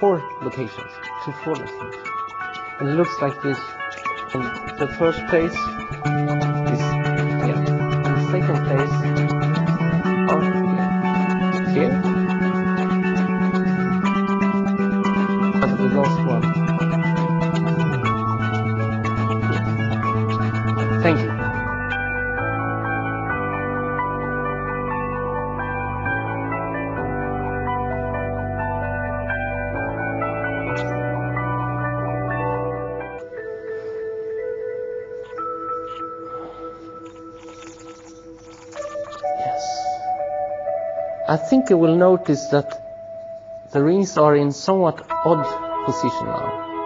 four locations, to four lessons. And it looks like this. And the first place is. And the second place I think you will notice that the rings are in somewhat odd position now.